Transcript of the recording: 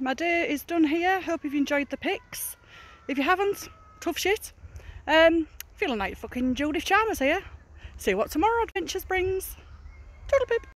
my day is done here. Hope you've enjoyed the pics. If you haven't, tough shit. Um, feeling like fucking Judith Chalmers here. See what tomorrow adventures brings.